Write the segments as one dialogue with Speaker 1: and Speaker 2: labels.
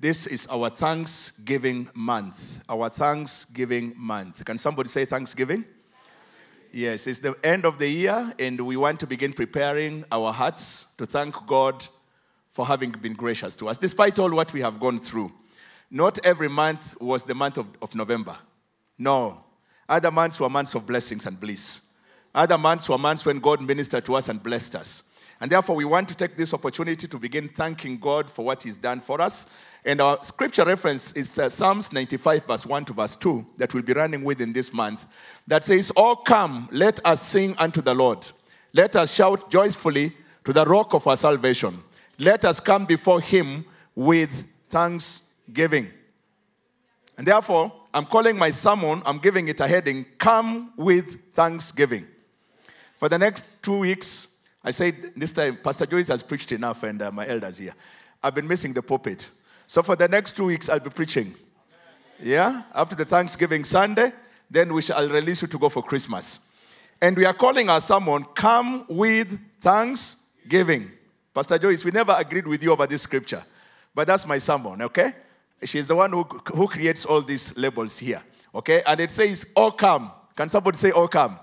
Speaker 1: This is our Thanksgiving month. Our Thanksgiving month. Can somebody say Thanksgiving? Yes, it's the end of the year, and we want to begin preparing our hearts to thank God for having been gracious to us, despite all what we have gone through. Not every month was the month of, of November. No. Other months were months of blessings and bliss. Other months were months when God ministered to us and blessed us. And therefore, we want to take this opportunity to begin thanking God for what He's done for us. And our scripture reference is uh, Psalms 95, verse 1 to verse 2, that we'll be running with in this month, that says, Oh, come, let us sing unto the Lord. Let us shout joyfully to the rock of our salvation. Let us come before Him with thanksgiving. And therefore, I'm calling my sermon, I'm giving it a heading Come with Thanksgiving. For the next two weeks, I said this time, Pastor Joyce has preached enough, and uh, my elders here. I've been missing the pulpit. So for the next two weeks, I'll be preaching. Yeah? After the Thanksgiving Sunday, then we shall release you to go for Christmas. And we are calling our someone, Come with Thanksgiving. Pastor Joyce, we never agreed with you over this scripture, but that's my sermon, okay? She's the one who, who creates all these labels here, okay? And it says, Oh, come. Can somebody say, Oh, come?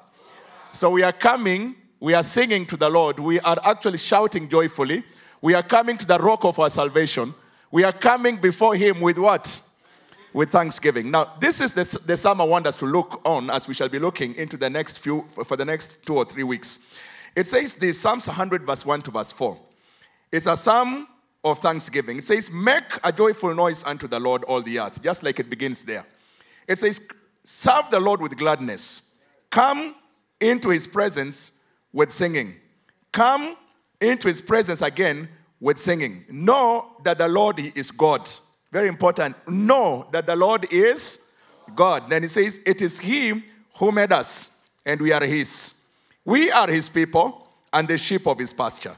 Speaker 1: So we are coming, we are singing to the Lord, we are actually shouting joyfully. We are coming to the rock of our salvation. We are coming before Him with what? With thanksgiving. Now, this is the, the psalm I want us to look on as we shall be looking into the next few, for the next two or three weeks. It says this Psalms 100, verse 1 to verse 4. It's a psalm of thanksgiving. It says, Make a joyful noise unto the Lord, all the earth, just like it begins there. It says, Serve the Lord with gladness. Come into his presence with singing. Come into his presence again with singing. Know that the Lord is God. Very important. Know that the Lord is God. Then he says, It is he who made us, and we are his. We are his people and the sheep of his pasture.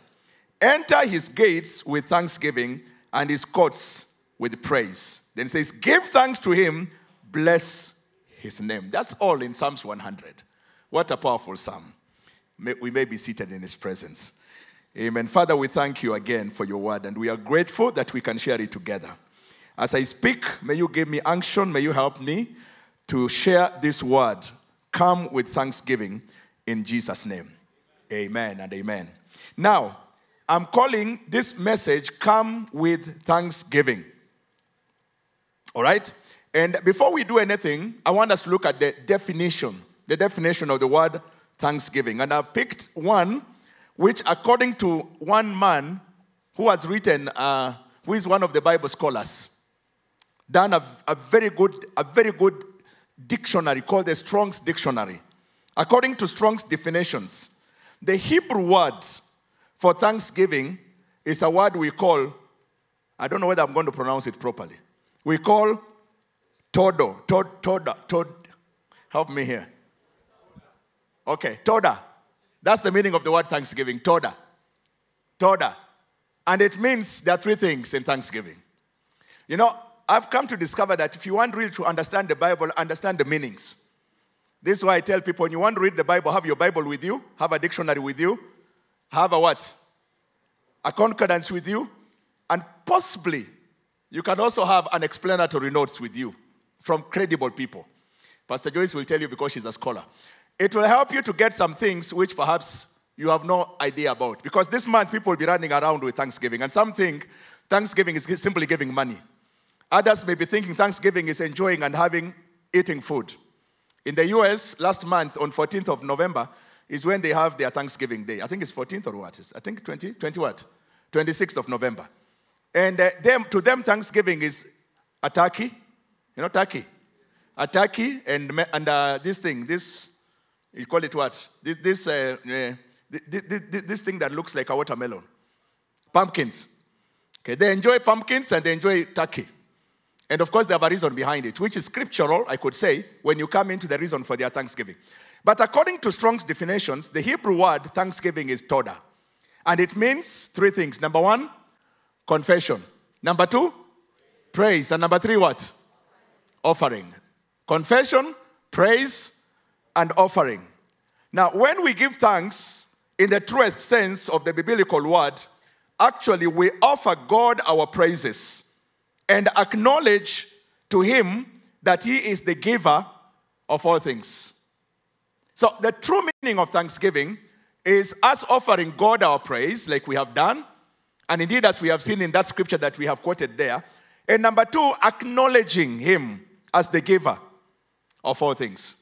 Speaker 1: Enter his gates with thanksgiving and his courts with praise. Then he says, Give thanks to him, bless his name. That's all in Psalms 100. What a powerful psalm. We may be seated in his presence. Amen. Father, we thank you again for your word, and we are grateful that we can share it together. As I speak, may you give me unction, may you help me to share this word. Come with thanksgiving in Jesus' name. Amen and amen. Now, I'm calling this message Come with Thanksgiving. All right? And before we do anything, I want us to look at the definition, the definition of the word thanksgiving. And I've picked one which, according to one man who has written, uh, who is one of the Bible scholars, done a, a, very good, a very good dictionary called the Strong's Dictionary. According to Strong's definitions, the Hebrew word for thanksgiving is a word we call, I don't know whether I'm going to pronounce it properly. We call todo, tod, toda, tod. Help me here. Okay, toda. That's the meaning of the word thanksgiving, toda. Toda. And it means there are three things in thanksgiving. You know, I've come to discover that if you want really to understand the Bible, understand the meanings. This is why I tell people when you want to read the Bible, have your Bible with you, have a dictionary with you, have a what? A concordance with you, and possibly you can also have an explanatory notes with you from credible people. Pastor Joyce will tell you because she's a scholar. It will help you to get some things which perhaps you have no idea about. Because this month people will be running around with Thanksgiving, and some think Thanksgiving is simply giving money. Others may be thinking Thanksgiving is enjoying and having, eating food. In the US, last month on 14th of November is when they have their Thanksgiving Day. I think it's 14th or what? I think 20, 20 what? 26th of November. And uh, them, to them, Thanksgiving is a turkey. You know, turkey. A turkey and, and uh, this thing, this you call it what? This, this, uh, uh, this, this, this thing that looks like a watermelon. Pumpkins. Okay, they enjoy pumpkins and they enjoy turkey. And of course, they have a reason behind it, which is scriptural, I could say, when you come into the reason for their thanksgiving. But according to Strong's definitions, the Hebrew word thanksgiving is toda. And it means three things. Number one, confession. Number two, praise. And number three, what? Offering. Confession, praise, and offering. Now, when we give thanks in the truest sense of the biblical word, actually we offer God our praises. and acknowledge to him that he is the giver of all things. So, the true meaning of thanksgiving is us offering God our praise, like we have done, and indeed, as we have seen in that scripture that we have quoted there. And number two, acknowledging him as the giver of all things.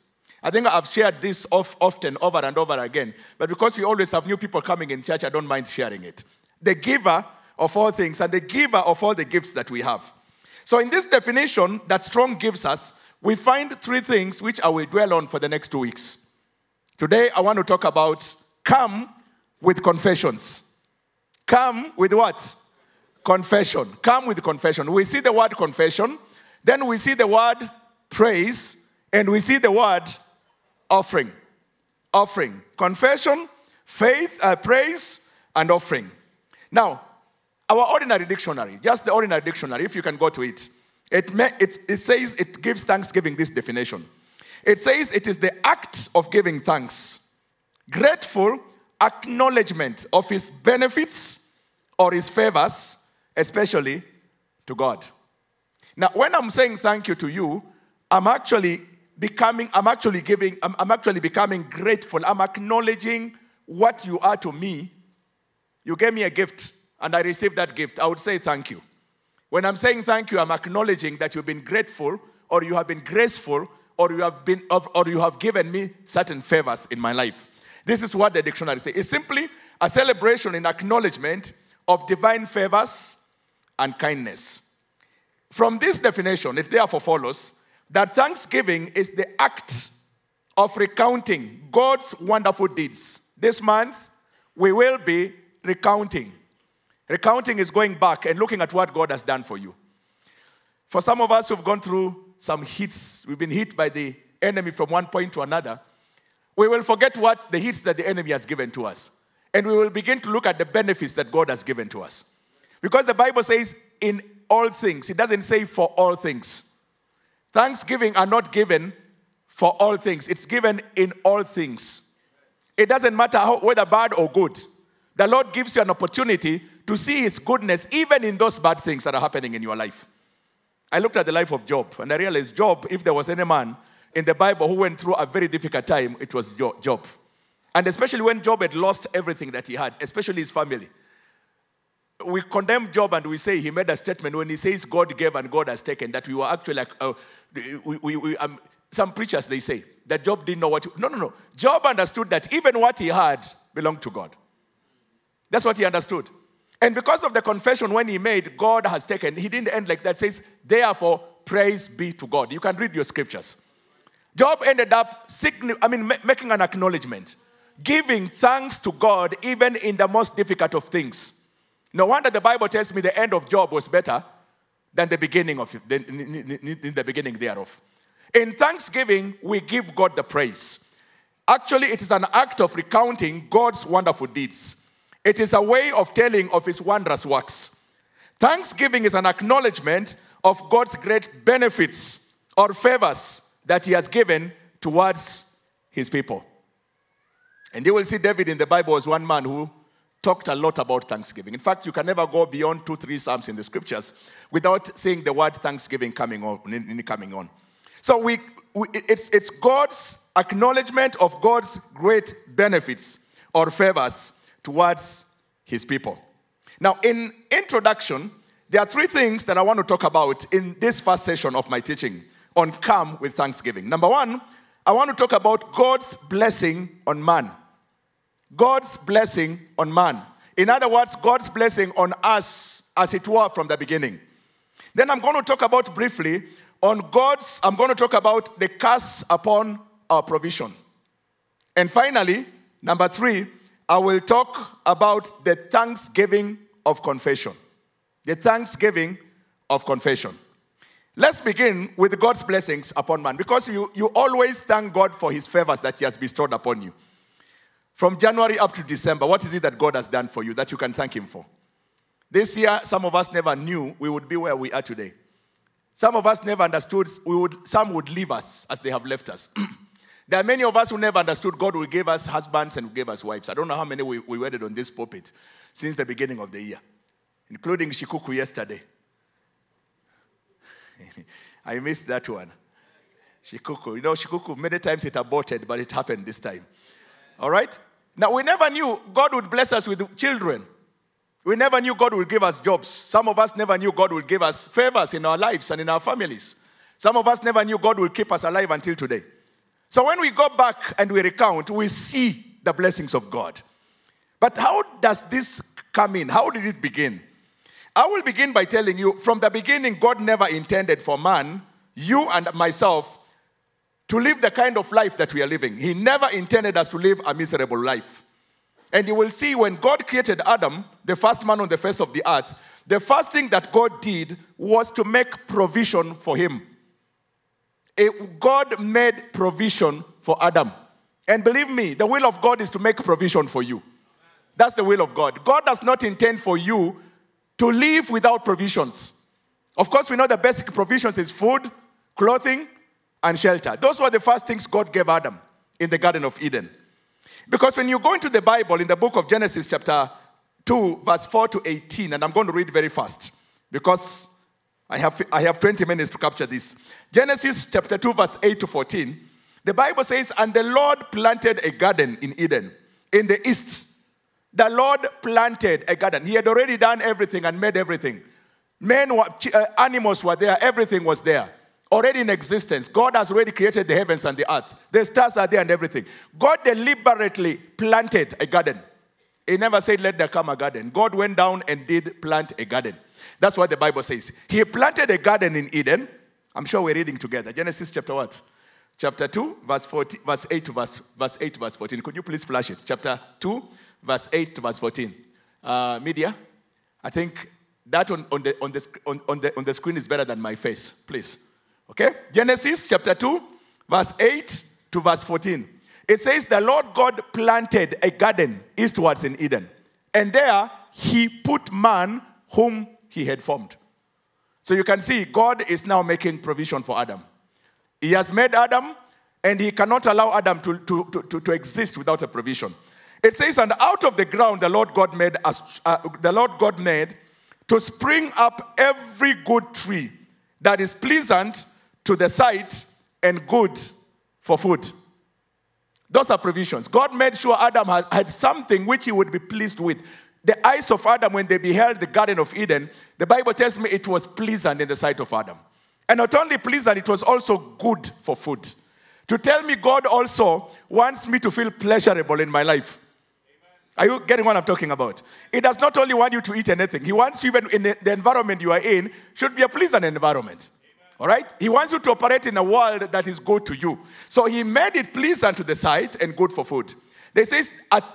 Speaker 1: I think I've shared this often over and over again, but because we always have new people coming in church, I don't mind sharing it. The giver of all things and the giver of all the gifts that we have. So, in this definition that Strong gives us, we find three things which I will dwell on for the next two weeks. Today, I want to talk about come with confessions. Come with what? Confession. Come with confession. We see the word confession, then we see the word praise, and we see the word offering. Offering. Confession, faith, uh, praise, and offering. Now, our ordinary dictionary, just the ordinary dictionary, if you can go to it, it, it, it says it gives thanksgiving this definition. It says it is the act of giving thanks, grateful acknowledgement of his benefits or his favors, especially to God. Now, when I'm saying thank you to you, I'm actually becoming, I'm actually giving, I'm, I'm actually becoming grateful. I'm acknowledging what you are to me. You gave me a gift and I received that gift. I would say thank you. When I'm saying thank you, I'm acknowledging that you've been grateful or you have been graceful or you have been or you have given me certain favors in my life. This is what the dictionary says. It's simply a celebration in acknowledgement of divine favors and kindness. From this definition, it therefore follows that thanksgiving is the act of recounting God's wonderful deeds. This month, we will be recounting. Recounting is going back and looking at what God has done for you. For some of us who've gone through some hits, we've been hit by the enemy from one point to another, we will forget what the hits that the enemy has given to us. And we will begin to look at the benefits that God has given to us. Because the Bible says, in all things, it doesn't say for all things. Thanksgiving are not given for all things, it's given in all things. It doesn't matter how, whether bad or good. The Lord gives you an opportunity to see His goodness even in those bad things that are happening in your life. I looked at the life of Job and I realized Job, if there was any man in the Bible who went through a very difficult time, it was Job. And especially when Job had lost everything that he had, especially his family. We condemn Job and we say he made a statement when he says God gave and God has taken, that we were actually like, uh, we, we, we, um, some preachers they say that Job didn't know what. To, no, no, no. Job understood that even what he had belonged to God. That's what he understood. And because of the confession when he made, God has taken, he didn't end like that. Says, therefore, praise be to God. You can read your scriptures. Job ended up, I mean, making an acknowledgement, giving thanks to God even in the most difficult of things. No wonder the Bible tells me the end of Job was better than the beginning of in the beginning thereof. In thanksgiving, we give God the praise. Actually, it is an act of recounting God's wonderful deeds. It is a way of telling of his wondrous works. Thanksgiving is an acknowledgement of God's great benefits or favors that he has given towards his people. And you will see David in the Bible was one man who talked a lot about thanksgiving. In fact, you can never go beyond two, three Psalms in the scriptures without seeing the word thanksgiving coming on. Coming on. So we, we, it's, it's God's acknowledgement of God's great benefits or favors towards his people. Now, in introduction, there are three things that I want to talk about in this first session of my teaching on come with thanksgiving. Number one, I want to talk about God's blessing on man. God's blessing on man. In other words, God's blessing on us as it were from the beginning. Then I'm going to talk about briefly on God's, I'm going to talk about the curse upon our provision. And finally, number three, I will talk about the thanksgiving of confession. The thanksgiving of confession. Let's begin with God's blessings upon man because you, you always thank God for his favors that he has bestowed upon you. From January up to December, what is it that God has done for you that you can thank him for? This year, some of us never knew we would be where we are today. Some of us never understood, we would, some would leave us as they have left us. there are many of us who never understood God will give us husbands and give us wives. I don't know how many we, we wedded on this pulpit since the beginning of the year, including Shikuku yesterday. I missed that one. Shikuku. You know, Shikuku, many times it aborted, but it happened this time. All right? Now, we never knew God would bless us with children. We never knew God would give us jobs. Some of us never knew God would give us favors in our lives and in our families. Some of us never knew God would keep us alive until today. So when we go back and we recount, we see the blessings of God. But how does this come in? How did it begin? I will begin by telling you from the beginning, God never intended for man, you and myself, to live the kind of life that we are living. He never intended us to live a miserable life. And you will see when God created Adam, the first man on the face of the earth, the first thing that God did was to make provision for him. God made provision for Adam. And believe me, the will of God is to make provision for you. That's the will of God. God does not intend for you to live without provisions. Of course, we know the basic provisions is food, clothing, and shelter. Those were the first things God gave Adam in the Garden of Eden. Because when you go into the Bible, in the book of Genesis, chapter 2, verse 4 to 18, and I'm going to read very fast because I have, I have 20 minutes to capture this. Genesis chapter 2, verse 8 to 14, the Bible says, And the Lord planted a garden in Eden, in the east. The Lord planted a garden. He had already done everything and made everything. Men, were, uh, animals were there, everything was there already in existence. God has already created the heavens and the earth. The stars are there and everything. God deliberately planted a garden. He never said, Let there come a garden. God went down and did plant a garden. That's what the Bible says. He planted a garden in Eden. I'm sure we're reading together. Genesis chapter what? Chapter 2, verse, 14, verse 8 to verse, verse 8 to verse 14. Could you please flash it? Chapter 2, verse 8 to verse 14. Uh, media, I think that on, on, the, on, the, on, on, the, on the screen is better than my face. Please. Okay? Genesis chapter 2, verse 8 to verse 14. It says, The Lord God planted a garden eastwards in Eden, and there he put man whom he had formed. So you can see, God is now making provision for Adam. He has made Adam, and he cannot allow Adam to, to, to, to, exist without a provision. It says, And out of the ground the Lord God made, uh, the Lord God made to spring up every good tree that is pleasant to the sight and good for food. Those are provisions. God made sure Adam had, something which he would be pleased with. The eyes of Adam, when they beheld the Garden of Eden, the Bible tells me it was pleasant in the sight of Adam. And not only pleasant, it was also good for food. To tell me God also wants me to feel pleasurable in my life. Are you getting what I'm talking about? He does not only want you to eat anything, He wants you, even in the, the environment you are in, should be a pleasant environment. All right? He wants you to operate in a world that is good to you. So he made it pleasant to the sight and good for food. They says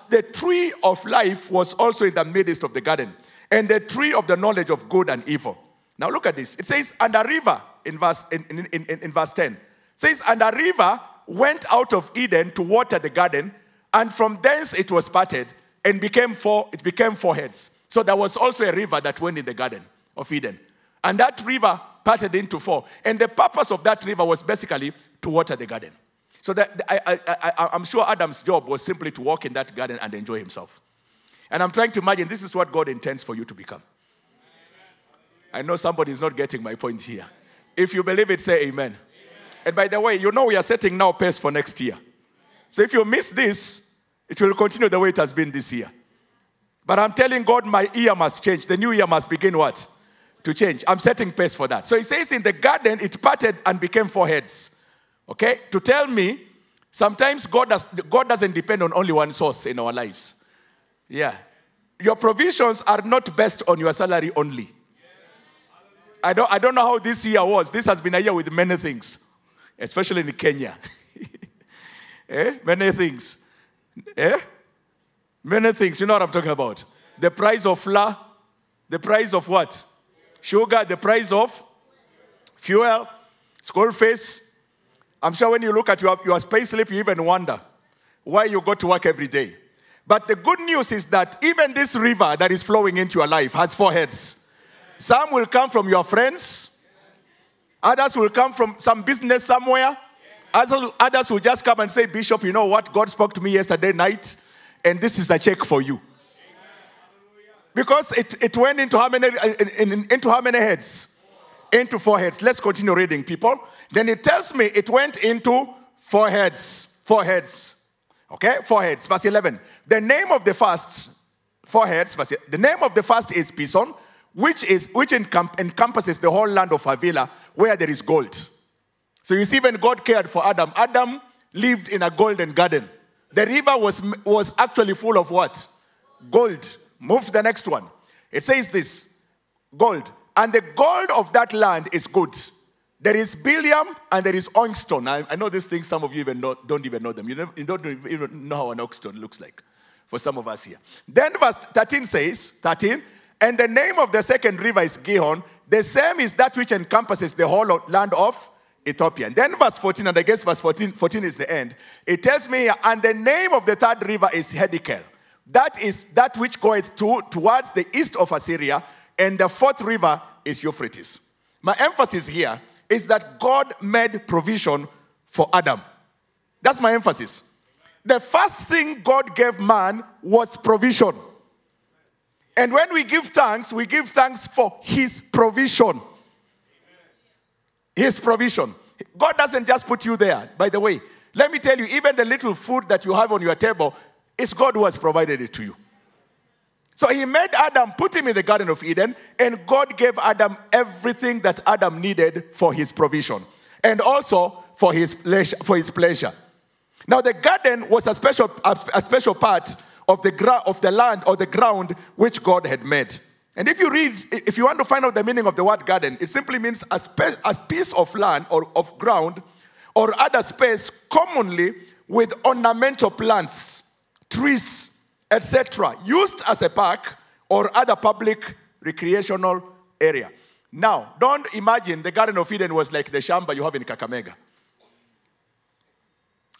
Speaker 1: the tree of life was also in the midst of the garden, and the tree of the knowledge of good and evil. Now look at this. It says, and a river in verse in, in, in, in verse 10 says, and a river went out of Eden to water the garden, and from thence it was parted and became four, it became four heads. So there was also a river that went in the garden of Eden. And that river parted into four. And the purpose of that river was basically to water the garden. So that I, I, I, I'm sure Adam's job was simply to walk in that garden and enjoy himself. And I'm trying to imagine this is what God intends for you to become. I know somebody is not getting my point here. If you believe it, say amen. amen. And by the way, you know we are setting now pace for next year. So if you miss this, it will continue the way it has been this year. But I'm telling God my year must change. The new year must begin what? To change. I'm setting pace for that. So he says in the garden, it parted and became four heads. Okay? To tell me, sometimes God, does, God doesn't depend on only one source in our lives. Yeah. Your provisions are not based on your salary only. I don't, I don't know how this year was. This has been a year with many things, especially in Kenya. eh? Many things. Eh? Many things. You know what I'm talking about? The price of flour, the price of what? Sugar, the price of fuel, school fees. I'm sure when you look at your, your pay slip, you even wonder why you go to work every day. But the good news is that even this river that is flowing into your life has four heads. Some will come from your friends, others will come from some business somewhere, others will just come and say, Bishop, you know what? God spoke to me yesterday night, and this is a check for you. Because it, it went into how many, uh, in, into how many heads? into four heads. Let's continue reading, people. Then it tells me it went into four heads. Four heads. Okay, four heads. Verse 11. The name of the first, four heads. Verse, the name of the first is Pison, which, is, which encompasses the whole land of Havilah, where there is gold. So you see, when God cared for Adam, Adam lived in a golden garden. The river was, was actually full of what? Gold. Move to the next one. It says this gold. And the gold of that land is good. There is bdellium and there is onyxstone. I, I know these things, some of you even know, don't even know them. You, you don't even know how an onyxstone looks like for some of us here. Then verse 13 says, 13, and the name of the second river is Gihon. The same is that which encompasses the whole land of Ethiopia. And then verse 14, and I guess verse 14, 14 is the end. It tells me, and the name of the third river is Hiddekel. That is that which goeth to, towards the east of Assyria, and the fourth river is Euphrates. My emphasis here is that God made provision for Adam. That's my emphasis. The first thing God gave man was provision. And when we give thanks, we give thanks for his provision. His provision. God doesn't just put you there. By the way, let me tell you, even the little food that you have on your table, it's God who has provided it to you. So he made Adam, put him in the Garden of Eden, and God gave Adam everything that Adam needed for his provision and also for his pleasure. For his pleasure. Now, the garden was a special, a, a special part of the, of the land or the ground which God had made. And if you read, if you want to find out the meaning of the word garden, it simply means a, a piece of land or of ground or other space commonly with ornamental plants, trees, etc., used as a park or other public recreational area. Now, don't imagine the Garden of Eden was like the shamba you have in Kakamega.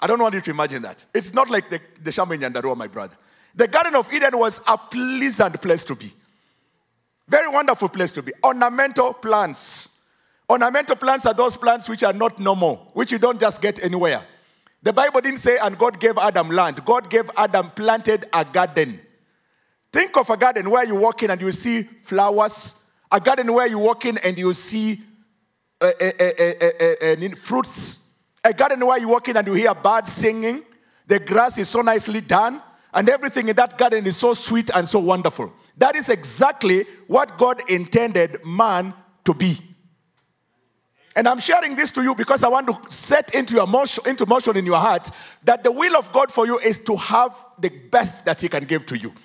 Speaker 1: I don't want you to imagine that. It's not like the, the shamba in Nyandarua, my brother. The Garden of Eden was a pleasant place to be. Very wonderful place to be. Ornamental plants. Ornamental plants are those plants which are not normal, which you don't just get anywhere. The Bible didn't say, and God gave Adam land. God gave Adam planted a garden. Think of a garden where you walk in and you see flowers, a garden where you walk in and you see uh, uh, uh, fruits, a garden where you walk in and you hear birds singing. The grass is so nicely done, and everything in that garden is so sweet and so wonderful. That is exactly what God intended man to be. And I'm sharing this to you because I want to set into, your motion, into motion in your heart that the will of God for you is to have the best that He can give to you. Amen.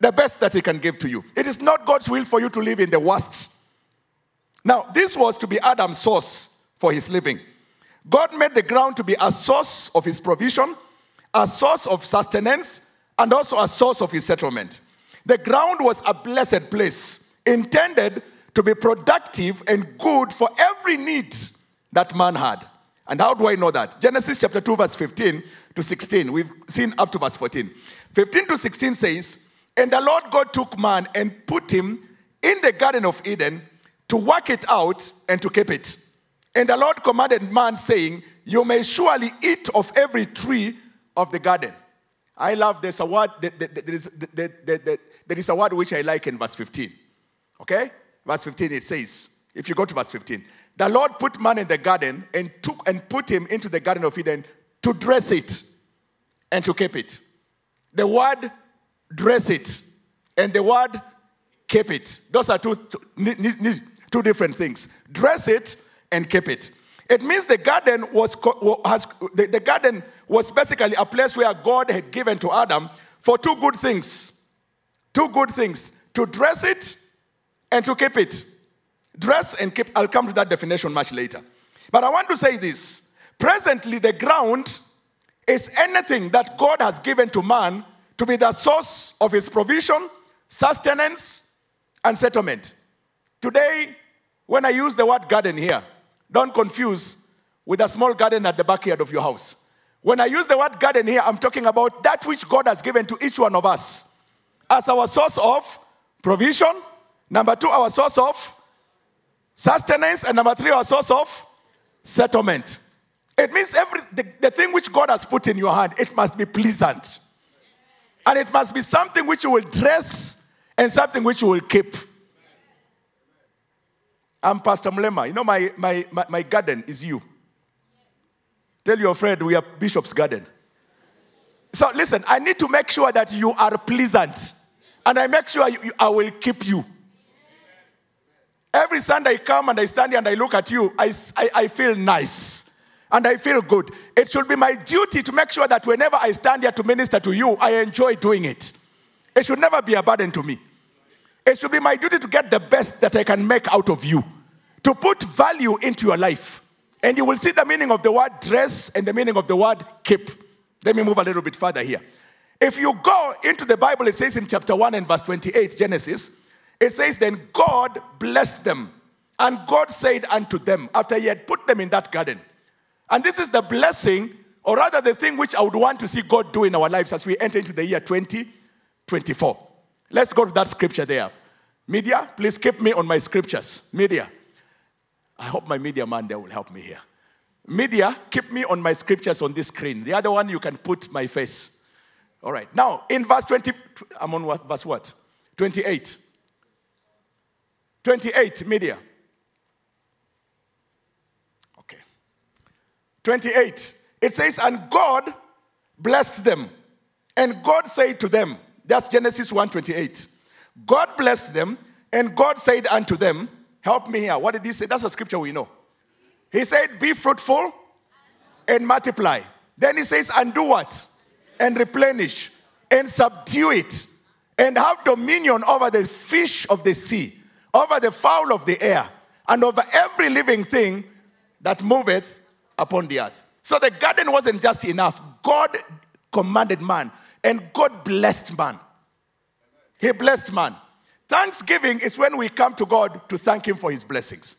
Speaker 1: The best that He can give to you. It is not God's will for you to live in the worst. Now, this was to be Adam's source for his living. God made the ground to be a source of his provision, a source of sustenance, and also a source of his settlement. The ground was a blessed place, intended to be productive and good for every need that man had. And how do I know that? Genesis chapter 2, verse 15 to 16. We've seen up to verse 14. 15 to 16 says, And the Lord God took man and put him in the Garden of Eden to work it out and to keep it. And the Lord commanded man, saying, You may surely eat of every tree of the garden. I love this word. There is, there is a word which I like in verse 15. Okay? Verse 15, it says, if you go to verse 15, the Lord put man in the garden and took and put him into the garden of Eden to dress it and to keep it. The word dress it and the word keep it. Those are two, two, two different things. Dress it and keep it. It means the garden was has, the, the garden was basically a place where God had given to Adam for two good things. Two good things to dress it and to keep it. Dress and keep, I'll come to that definition much later. But I want to say this. Presently, the ground is anything that God has given to man to be the source of his provision, sustenance, and settlement. Today, when I use the word garden here, don't confuse with a small garden at the backyard of your house. When I use the word garden here, I'm talking about that which God has given to each one of us as our source of provision, Number two, our source of sustenance. And number three, our source of settlement. It means every the, the thing which God has put in your hand, it must be pleasant. And it must be something which you will dress and something which you will keep. I'm Pastor Mulema. You know, my, my, my, my garden is you. Tell your friend we are Bishop's garden. So listen, I need to make sure that you are pleasant. And I make sure you, I will keep you. Every Sunday I come and I stand here and I look at you, I, I, I feel nice and I feel good. It should be my duty to make sure that whenever I stand here to minister to you, I enjoy doing it. It should never be a burden to me. It should be my duty to get the best that I can make out of you, to put value into your life. And you will see the meaning of the word dress and the meaning of the word keep. Let me move a little bit further here. If you go into the Bible, it says in chapter 1 and verse 28, Genesis, it says, Then God blessed them, and God said unto them, after he had put them in that garden. And this is the blessing, or rather the thing which I would want to see God do in our lives as we enter into the year 2024. Let's go to that scripture there. Media, please keep me on my scriptures. Media. I hope my media man there will help me here. Media, keep me on my scriptures on this screen. The other one, you can put my face. All right. Now, in verse 20, I'm on what, verse what? 28. 28, media. Okay. 28. It says, And God blessed them. And God said to them, that's Genesis 1:28. God blessed them, and God said unto them, Help me here. What did he say? That's a scripture we know. He said, Be fruitful and multiply. Then he says, And do what? And replenish and subdue it and have dominion over the fish of the sea, over the fowl of the air, and over every living thing that moveth upon the earth. So the garden wasn't just enough. God commanded man, and God blessed man. He blessed man. Thanksgiving is when we come to God to thank Him for His blessings,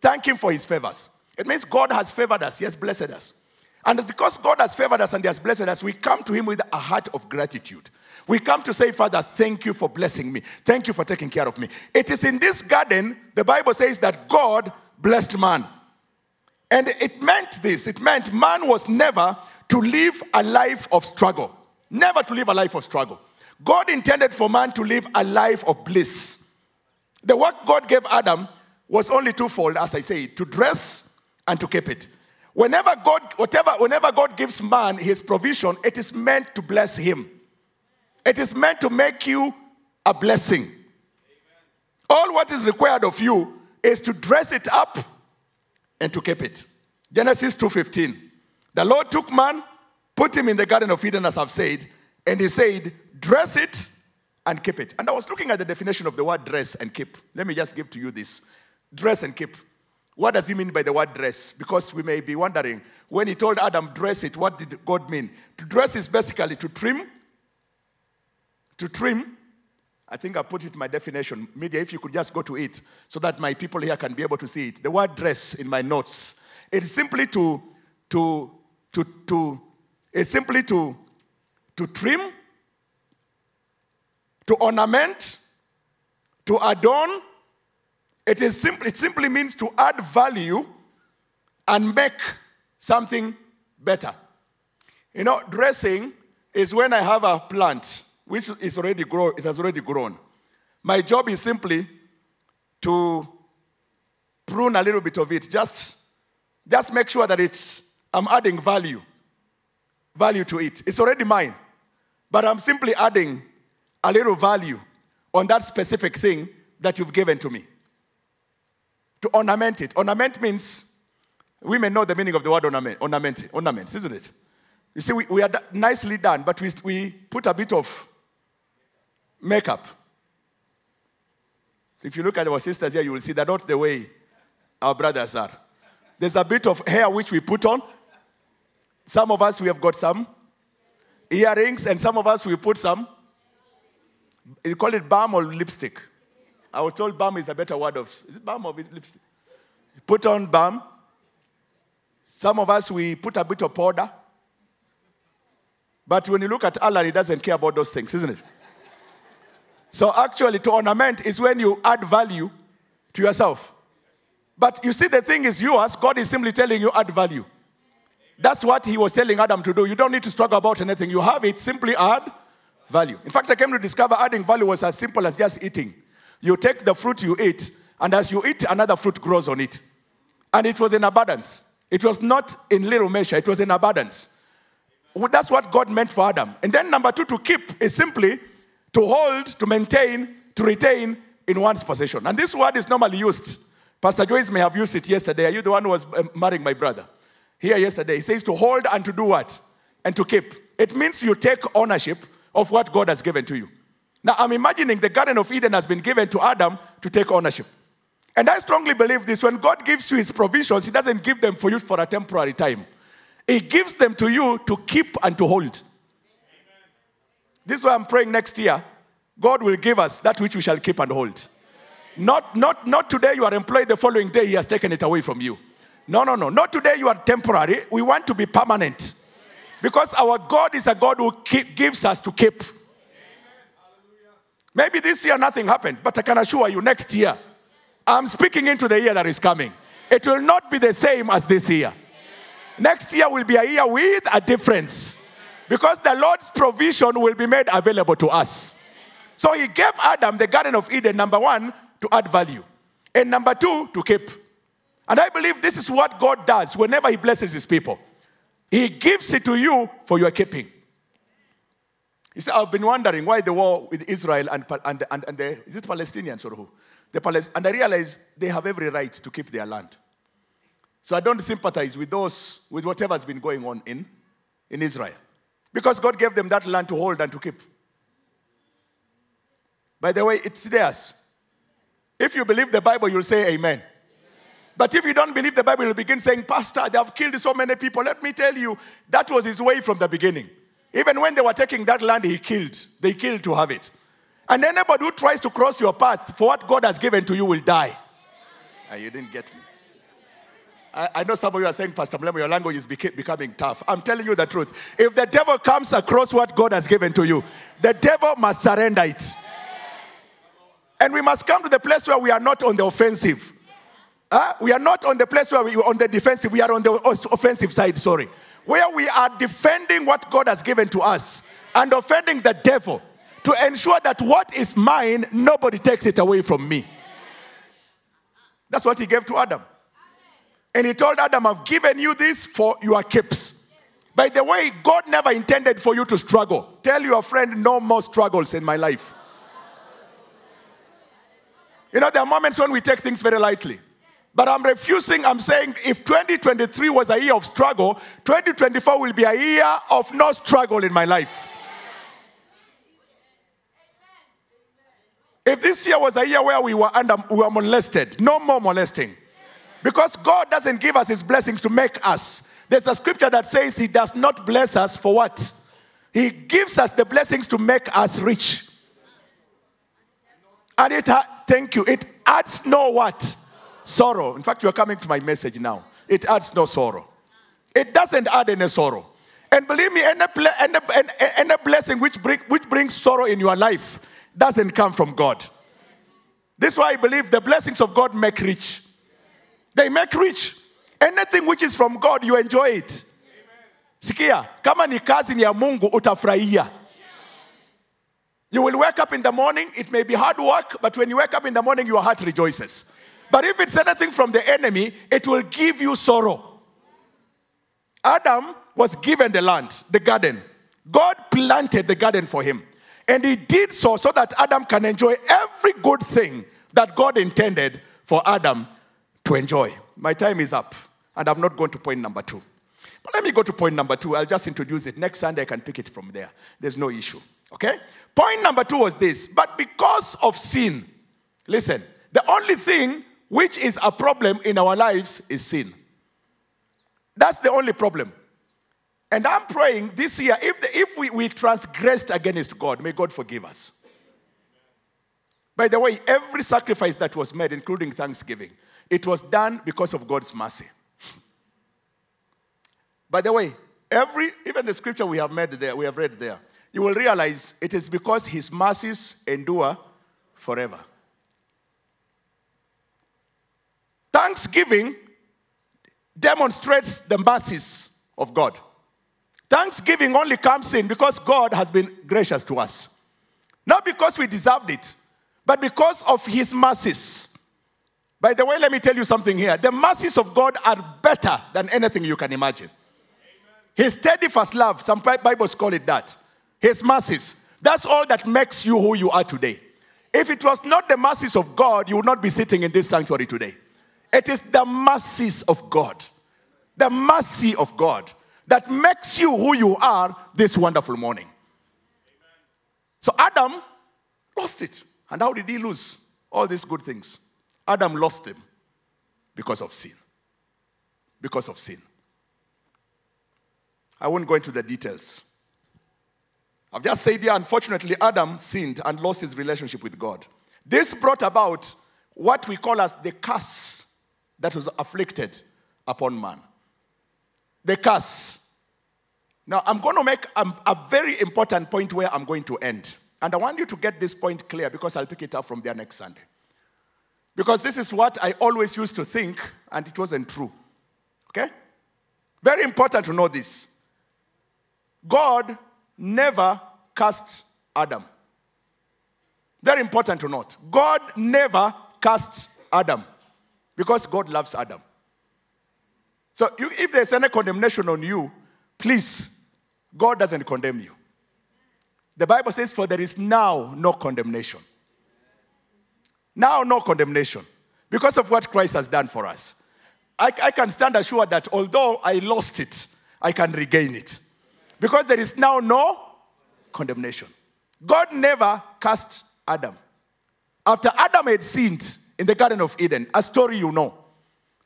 Speaker 1: thank Him for His favors. It means God has favored us, He has blessed us. And because God has favored us and He has blessed us, we come to Him with a heart of gratitude. We come to say, Father, thank you for blessing me. Thank you for taking care of me. It is in this garden, the Bible says that God blessed man. And it meant this it meant man was never to live a life of struggle, never to live a life of struggle. God intended for man to live a life of bliss. The work God gave Adam was only twofold, as I say, to dress and to keep it. Whenever God, whatever, whenever God gives man his provision, it is meant to bless him. It is meant to make you a blessing. All what is required of you is to dress it up and to keep it. Genesis 2:15. The Lord took man, put him in the garden of Eden, as I've said, and he said, dress it and keep it. And I was looking at the definition of the word dress and keep. Let me just give to you this dress and keep. What does he mean by the word dress? Because we may be wondering, when he told Adam, dress it, what did God mean? To dress is basically to trim. To trim. I think I put it in my definition. Media, if you could just go to it so that my people here can be able to see it. The word dress in my notes. It is simply to, to, to, to, it's simply to, to trim, to ornament, to adorn. It, is simply, it simply means to add value and make something better. You know, dressing is when I have a plant which is already grown, it has already grown. My job is simply to prune a little bit of it. Just, just make sure that it's I'm adding value. Value to it. It's already mine. But I'm simply adding a little value on that specific thing that you've given to me. To ornament it. Ornament means, we may know the meaning of the word ornament, ornament ornaments, isn't it? You see, we, we are nicely done, but we, we put a bit of makeup. If you look at our sisters here, you will see they're not the way our brothers are. There's a bit of hair which we put on. Some of us, we have got some earrings, and some of us, we put some you call it balm or lipstick? I was told balm is a better word of. Is it balm or lipstick? put on balm. Some of us, we put a bit of powder. But when you look at Allah, He doesn't care about those things, isn't it? So actually, to ornament is when you add value to yourself. But you see, the thing is yours. God is simply telling you add value. That's what He was telling Adam to do. You don't need to struggle about anything. You have it, simply add value. In fact, I came to discover adding value was as simple as just eating. You take the fruit you eat, And as you eat, another fruit grows on it. And it was in abundance. It was not in little measure, it was in abundance. That's what God meant for Adam. And then number two, to keep is simply to hold, to maintain, to retain in one's possession. And this word is normally used. Pastor Joyce may have used it yesterday. Are you the one who was um, marrying my brother? Here yesterday, he says to hold and to do what? And to keep. It means you take ownership of what God has given to you. Now, I'm imagining the Garden of Eden has been given to Adam to take ownership. And I strongly believe this when God gives you his provisions, he doesn't give them for you for a temporary time. He gives them to you to keep and to hold. This is why I'm praying next year. God will give us that which we shall keep and hold. Not, not, not today you are employed, the following day he has taken it away from you. No, no, no. Not today you are temporary. We want to be permanent. Because our God is a God who keep, gives us to keep. Maybe this year nothing happened, but I can assure you next year, I'm speaking into the year that is coming. It will not be the same as this year. Next year will be a year with a difference. Because the Lord's provision will be made available to us. So he gave Adam the Garden of Eden, number one, to add value. And number two, to keep. And I believe this is what God does whenever he blesses his people. He gives it to you for your keeping. He said, I've been wondering why the war with Israel and, and, and, and the, is it Palestinians or who? The Palest- and I realize they have every right to keep their land. So I don't sympathize with those, with whatever has been going on in, in Israel. Because God gave them that land to hold and to keep. By the way, it's theirs. If you believe the Bible, you'll say amen. But if you don't believe the Bible, you'll begin saying, Pastor, they have killed so many people. Let me tell you, that was his way from the beginning. Even when they were taking that land, he killed. They killed to have it. And anybody who tries to cross your path for what God has given to you will die. Ah, you didn't get me. I, I know some of you are saying, Pastor Mulema, your language is becoming tough. I'm telling you the truth. If the devil comes across what God has given to you, the devil must surrender it. And we must come to the place where we are not on the offensive. Huh? We are not on the place where we are on the defensive. We are on the offensive side, sorry. Where we are defending what God has given to us and offending the devil to ensure that what is mine, nobody takes it away from me. That's what he gave to Adam. And he told Adam, I've given you this for your keeps. By the way, God never intended for you to struggle. Tell your friend, no more struggles in my life. You know, there are moments when we take things very lightly. But I'm refusing, I'm saying if 2023 was a year of struggle, 2024 will be a year of no struggle in my life. If this year was a year where we were under, we were molested, no more molesting. Because God doesn't give us his blessings to make us. There's a scripture that says he does not bless us for what? He gives us the blessings to make us rich. And it, ha- thank you, it adds no what? Sorrow. In fact, you're coming to my message now. It adds no sorrow. It doesn't add any sorrow. And believe me, any, any, any, blessing which, bring, which brings sorrow in your life doesn't come from God. This is why I believe the blessings of God make rich. They make rich. Anything which is from God, you enjoy it. Sikia, kama ni kazi ni ya Mungu. You will wake up in the morning, it may be hard work, but when you wake up in the morning, your heart rejoices. But if it's anything from the enemy, it will give you sorrow. Adam was given the land, the garden. God planted the garden for him. And he did so so that Adam can enjoy every good thing that God intended for Adam to enjoy. My time is up, and I'm not going to point number two. But let me go to point number two. I'll just introduce it. Next Sunday, I can pick it from there. There's no issue. Okay? Point number two was this. But because of sin, listen, the only thing which is a problem in our lives is sin. That's the only problem. And I'm praying this year, if, the, if we, we transgressed against God, may God forgive us. By the way, every sacrifice that was made, including thanksgiving, it was done because of God's mercy. By the way, every even the scripture we have made there, we have read there, you will realize it is because his mercies endure forever. Thanksgiving demonstrates the mercies of God. Thanksgiving only comes in because God has been gracious to us. Not because we deserved it, but because of his mercies. By the way, let me tell you something here. The mercies of God are better than anything you can imagine. His steadfast love, some Bibles call it that. His mercies. That's all that makes you who you are today. If it was not the mercies of God, you would not be sitting in this sanctuary today. It is the mercies of God, the mercy of God that makes you who you are this wonderful morning. So Adam lost it. And how did he lose all these good things? Adam lost them because of sin. Because of sin. I won't go into the details. I've just said here, unfortunately, Adam sinned and lost his relationship with God. This brought about what we call as the curse that was afflicted upon man. The curse. Now, I'm going to make a, a very important point where I'm going to end. And I want you to get this point clear because I'll pick it up from there next Sunday. Because this is what I always used to think, and it wasn't true. Okay? Very important to know this. God never cast Adam. Very important to note. God never cast Adam because God loves Adam. So you, if there's any condemnation on you, please, God doesn't condemn you. The Bible says, For there is now no condemnation. Now, no condemnation because of what Christ has done for us. I, I can stand assured that although I lost it, I can regain it. Because there is now no condemnation. God never cast Adam. After Adam had sinned in the Garden of Eden, a story you know.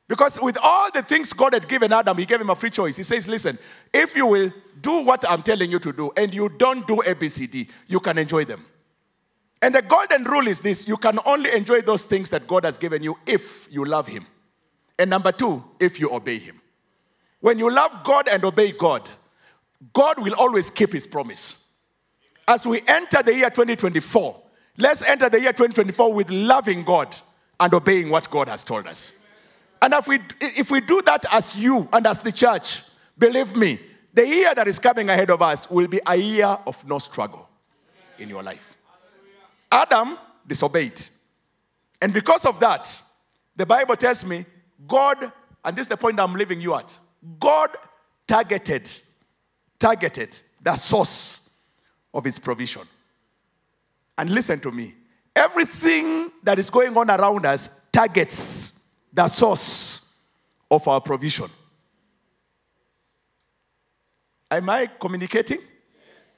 Speaker 1: Because with all the things God had given Adam, He gave him a free choice. He says, Listen, if you will do what I'm telling you to do and you don't do ABCD, you can enjoy them. And the golden rule is this you can only enjoy those things that God has given you if you love Him. And number two, if you obey Him. When you love God and obey God, God will always keep his promise. As we enter the year 2024, let's enter the year 2024 with loving God and obeying what God has told us. And if we, if we do that as you and as the church, believe me, the year that is coming ahead of us will be a year of no struggle in your life. Adam disobeyed. And because of that, the Bible tells me God, and this is the point I'm leaving you at, God targeted targeted the source of his provision. And listen to me everything that is going on around us targets the source of our provision. Am I communicating?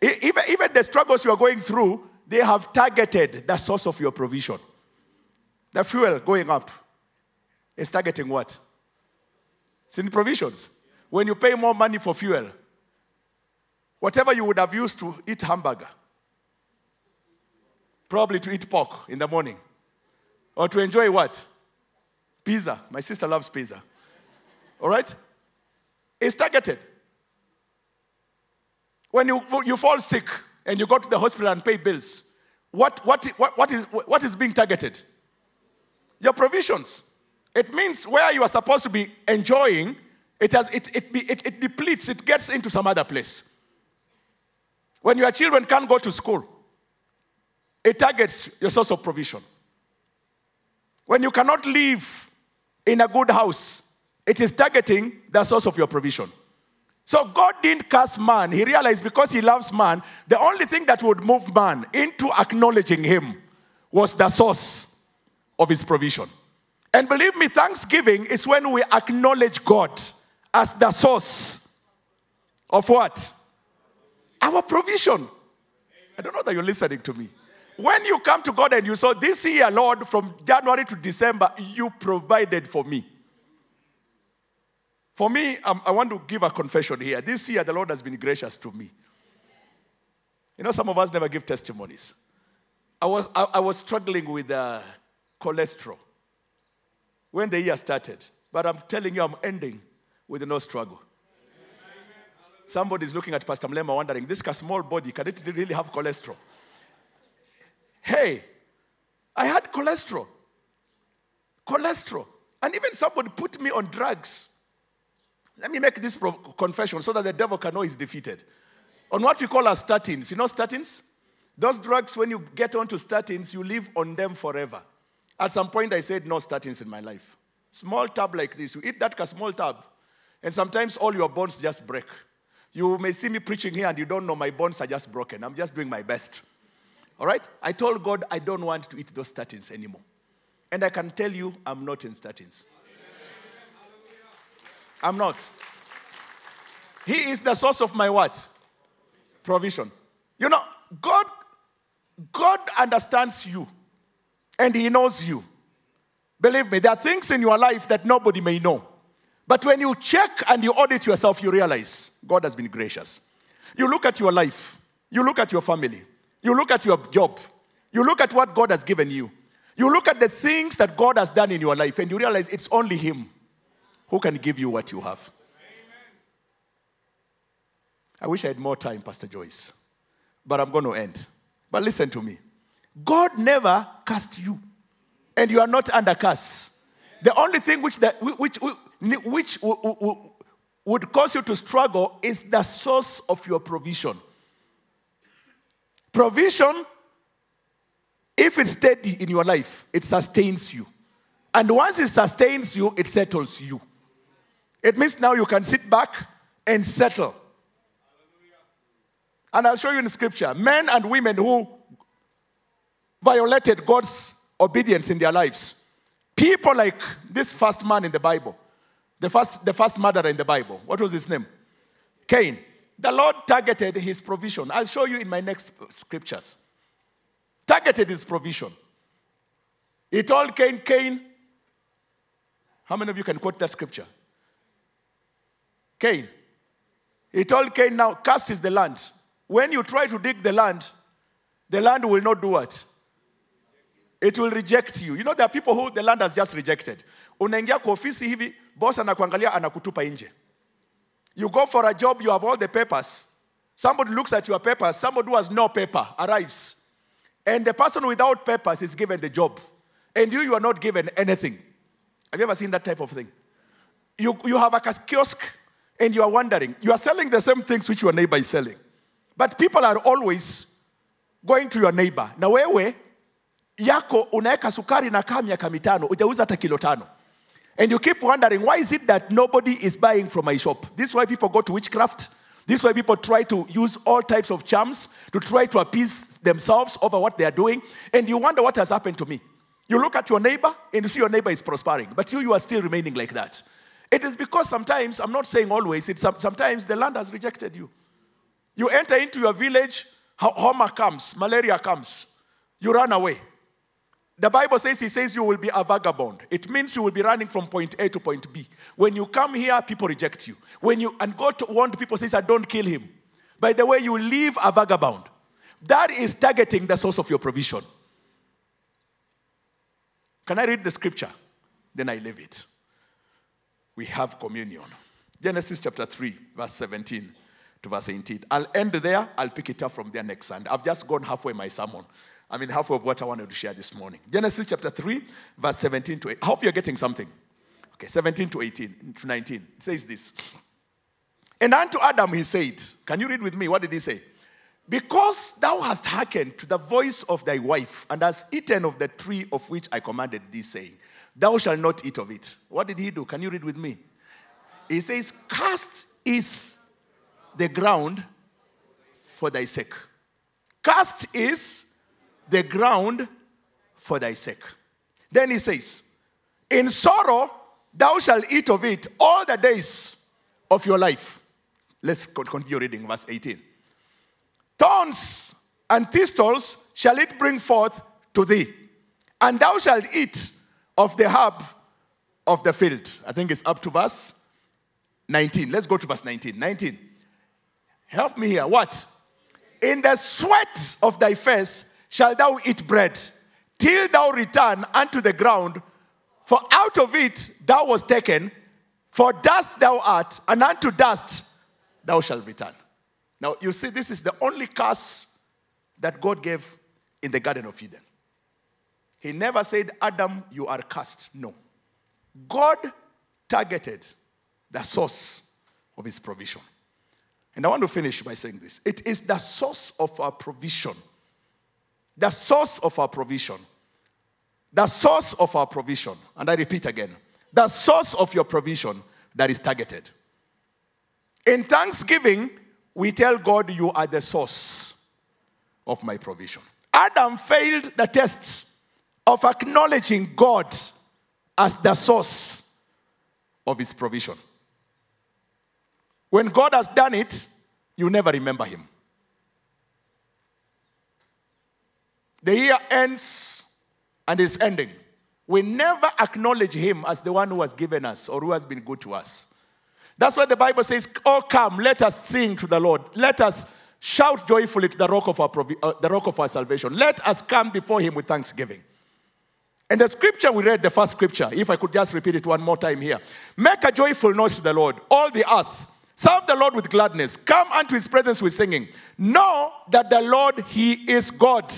Speaker 1: Even, even the struggles you are going through, they have targeted the source of your provision. The fuel going up is targeting what? It's in provisions. When you pay more money for fuel, Whatever you would have used to eat hamburger, probably to eat pork in the morning, or to enjoy what? Pizza. My sister loves pizza. All right? It's targeted. When you, you fall sick and you go to the hospital and pay bills, what, what, what, what, is, what is being targeted? Your provisions. It means where you are supposed to be enjoying, it, has, it, it, it, it depletes, it gets into some other place. When your children can't go to school, it targets your source of provision. When you cannot live in a good house, it is targeting the source of your provision. So God didn't curse man. He realized because he loves man, the only thing that would move man into acknowledging him was the source of his provision. And believe me, thanksgiving is when we acknowledge God as the source of what? Our provision. I don't know that you're listening to me. When you come to God and you saw this year, Lord, from January to December, you provided for me. For me, um, I want to give a confession here. This year, the Lord has been gracious to me. You know, some of us never give testimonies. I was, I, I was struggling with uh, cholesterol when the year started, but I'm telling you, I'm ending with no struggle. Somebody's looking at Pastor Mulema wondering, this small body, can it really have cholesterol? Hey, I had cholesterol. Cholesterol. And even somebody put me on drugs. Let me make this confession so that the devil can know he's defeated. On what we call as statins. You know statins? Those drugs, when you get onto statins, you live on them forever. At some point, I said no statins in my life. Small tab like this, you eat that small tab, and sometimes all your bones just break. You may see me preaching here and you don't know my bones are just broken. I'm just doing my best. All right? I told God I don't want to eat those statins anymore. And I can tell you, I'm not in statins. I'm not. He is the source of my what? Provision. You know, God, God understands you and He knows you. Believe me, there are things in your life that nobody may know. But when you check and you audit yourself, you realize God has been gracious. You look at your life, you look at your family, you look at your job, you look at what God has given you, you look at the things that God has done in your life, and you realize it's only Him who can give you what you have. I wish I had more time, Pastor Joyce, but I'm going to end. But listen to me God never cast you, and you are not under curse. The only thing which, which, which, which would cause you to struggle is the source of your provision. Provision, if it's steady in your life, it sustains you. And once it sustains you, it settles you. It means now you can sit back and settle. And I'll show you in scripture men and women who violated God's obedience in their lives. People like this first man in the Bible, the first, the first murderer in the Bible. What was his name? Cain. The Lord targeted his provision. I'll show you in my next scriptures. Targeted his provision. He told Cain, Cain, how many of you can quote that scripture? Cain. He told Cain, now cast is the land. When you try to dig the land, the land will not do what? It will reject you. You know, there are people who the land has just rejected. Unaingia kwa ofisi hivi, boss anakuangalia anakutupa nje. You go for a job, you have all the papers. Somebody looks at your papers, somebody who has no paper arrives. And the person without papers is given the job. And you, you are not given anything. Have you ever seen that type of thing? You, you have a kiosk and you are wondering, you are selling the same things which your neighbor is selling. But people are always going to your neighbor. Na wewe yako unaweka sukari na kaa miaka mitano, ujauza hata. And you keep wondering, why is it that nobody is buying from my shop? This is why people go to witchcraft. This is why people try to use all types of charms to try to appease themselves over what they are doing. And you wonder what has happened to me. You look at your neighbor and you see your neighbor is prospering, but you, you are still remaining like that. It is because sometimes, I'm not saying always, it's sometimes the land has rejected you. You enter into your village, Homa comes, malaria comes, you run away. The Bible says, He says you will be a vagabond. It means you will be running from point A to point B. When you come here, people reject you. When you and God warned people, says, I don't kill him. By the way, you leave a vagabond. That is targeting the source of your provision. Can I read the scripture? Then I leave it. We have communion. Genesis chapter 3, verse 17 to verse 18. I'll end there. I'll pick it up from there next Sunday. I've just gone halfway my sermon. I mean, half of what I wanted to share this morning. Genesis chapter 3, verse 17 to 8. I hope you're getting something. Okay, 17 to 18, to 19. It says this. And unto Adam he said, Can you read with me? What did he say? Because thou hast hearkened to the voice of thy wife, and hast eaten of the tree of which I commanded thee, saying, Thou shalt not eat of it. What did he do? Can you read with me? He says, Cast is the ground for thy sake. Cast is the ground for thy sake. Then he says, In sorrow thou shalt eat of it all the days of your life. Let's continue reading verse 18. Thorns and thistles shall it bring forth to thee, and thou shalt eat of the herb of the field. I think it's up to verse 19. Let's go to verse 19. 19. Help me here. What? In the sweat of thy face shalt thou eat bread, till thou return unto the ground, for out of it thou was taken, for dust thou art, and unto dust thou shalt return. Now, you see, this is the only curse that God gave in the Garden of Eden. He never said, Adam, you are cursed. No. God targeted the source of his provision. And I want to finish by saying this it is the source of our provision the source of our provision the source of our provision, and I repeat again, the source of your provision that is targeted. In thanksgiving, we tell God, You are the source of my provision. Adam failed the test of acknowledging God as the source of his provision. When God has done it, you never remember him. The year ends and is ending. We never acknowledge him as the one who has given us or who has been good to us. That's why the Bible says, Oh, come, let us sing to the Lord. Let us shout joyfully to the rock of our, uh, the rock of our salvation. Let us come before him with thanksgiving. And the scripture we read, the first scripture, if I could just repeat it one more time here. Make a joyful noise to the Lord, all the earth. Serve the Lord with gladness. Come unto his presence with singing. Know that the Lord, he is God.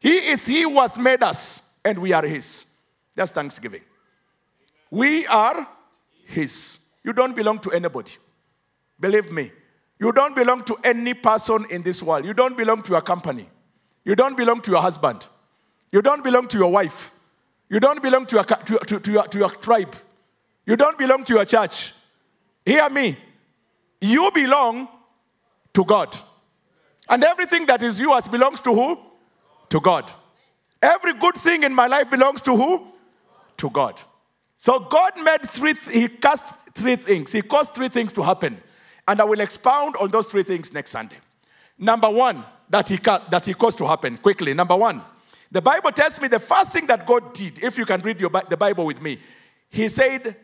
Speaker 1: He is he who has made us, and we are his. That's thanksgiving. We are his. You don't belong to anybody. Believe me. You don't belong to any person in this world. You don't belong to your company. You don't belong to your husband. You don't belong to your wife. You don't belong to your, to, to, to, your, to your tribe. You don't belong to your church. Hear me. You belong to God. And everything that is yours belongs to who? To God. Every good thing in my life belongs to who? To God. So God made three, he cast three things. He caused three things to happen. And I will expound on those three things next Sunday. Number one, that he, that he caused to happen quickly. Number one, the Bible tells me the first thing that God did, if you can read your, the Bible with me, he said,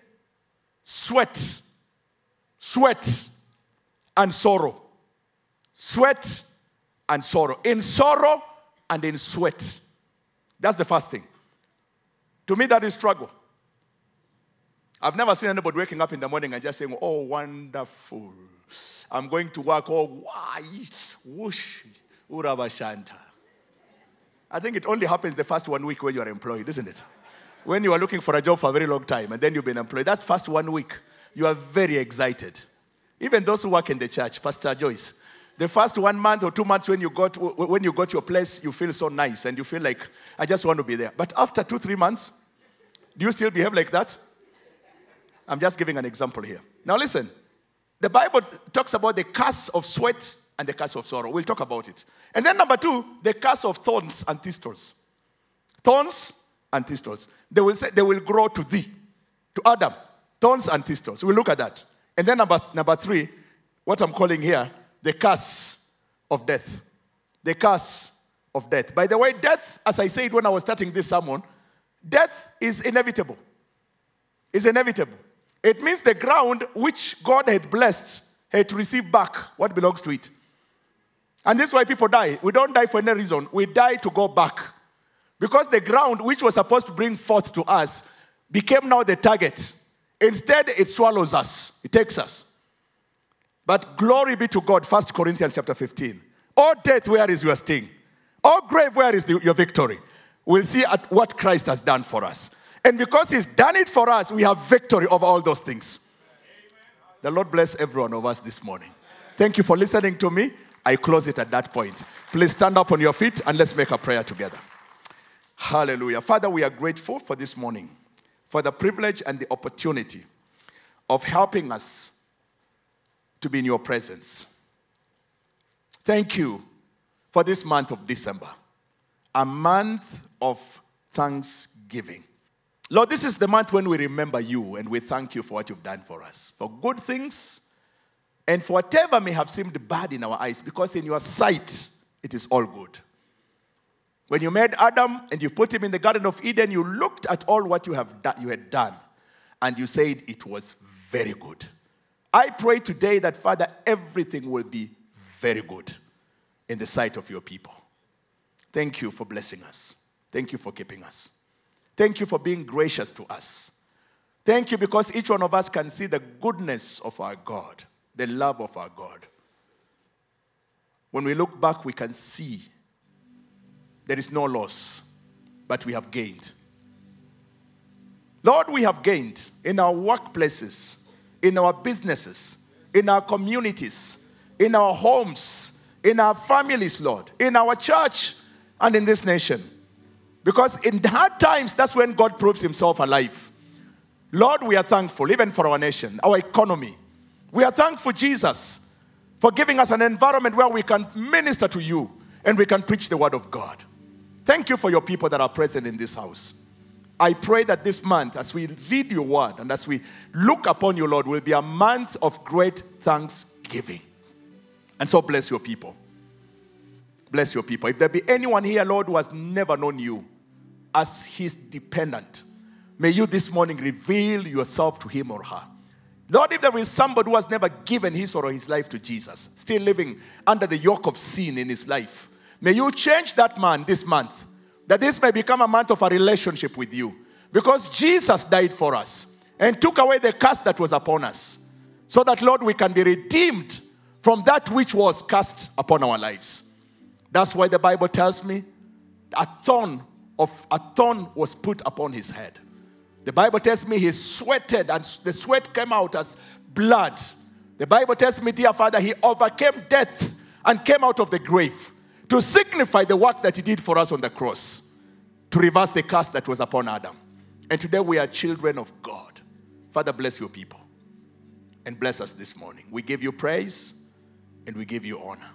Speaker 1: sweat, sweat, and sorrow. Sweat and sorrow. In sorrow and in sweat. That's the first thing. To me, that is struggle. I've never seen anybody waking up in the morning and just saying, Oh, wonderful. I'm going to work. Oh, why? Whoosh. Urabashanta. I think it only happens the first one week when you're employed, isn't it? When you are looking for a job for a very long time and then you've been employed, that first one week, you are very excited. Even those who work in the church, Pastor Joyce, the first one month or two months when you got when you got your place, you feel so nice and you feel like I just want to be there. But after two, three months, do you still behave like that? I'm just giving an example here. Now listen, the Bible talks about the curse of sweat and the curse of sorrow. We'll talk about it. And then number two, the curse of thorns and thistles. Thorns and thistles. They will say they will grow to thee, to Adam. Thorns and thistles. We'll look at that. And then number, number three, what I'm calling here, the curse of death. The curse of death. By the way, death, as I said when I was starting this sermon, death is inevitable. It's inevitable. It means the ground which God had blessed had to receive back what belongs to it. And this is why people die. We don't die for any reason. We die to go back. Because the ground which was supposed to bring forth to us became now the target. Instead, it swallows us, it takes us. But glory be to God, 1 Corinthians chapter 15. Oh, death, where is your sting? Oh, grave, where is the, your victory? We'll see at what Christ has done for us. And because He's done it for us, we have victory over all those things. The Lord bless every one of us this morning. Thank you for listening to me. I close it at that point. Please stand up on your feet and let's make a prayer together. Hallelujah. Father, we are grateful for this morning, for the privilege and the opportunity of helping us to be in your presence. Thank you for this month of December, a month of thanksgiving. Lord, this is the month when we remember you and we thank you for what you've done for us, for good things and for whatever may have seemed bad in our eyes, because in your sight it is all good. When you made Adam and you put him in the Garden of Eden, you looked at all what you, have you had done and you said it was very good. I pray today that, Father, everything will be very good in the sight of your people. Thank you for blessing us. Thank you for keeping us. Thank you for being gracious to us. Thank you because each one of us can see the goodness of our God the love of our God. When we look back, we can see there is no loss, but we have gained. Lord, we have gained in our workplaces, in our businesses, in our communities, in our homes, in our families, Lord, in our church, and in this nation. Because in hard times, that's when God proves himself alive. Lord, we are thankful, even for our nation, our economy. We are thankful, Jesus, for giving us an environment where we can minister to you and we can preach the word of God. Thank you for your people that are present in this house. I pray that this month, as we read your word and as we look upon you, Lord, will be a month of great thanksgiving. And so bless your people. Bless your people. If there be anyone here, Lord, who has never known you as his dependent, may you this morning reveal yourself to him or her. Lord, if there is somebody who has never given his or his life to Jesus, still living under the yoke of sin in his life, may you change that man this month that this may become a month of a relationship with you. Because Jesus died for us and took away the curse that was upon us. So that, Lord, we can be redeemed from that which was cast upon our lives. That's why the Bible tells me a thorn of a thorn was put upon his head. The Bible tells me he sweated and the sweat came out as blood. The Bible tells me, dear Father, he overcame death and came out of the grave to signify the work that he did for us on the cross, to reverse the curse that was upon Adam. And today we are children of God. Father, bless your people and bless us this morning. We give you praise and we give you honor.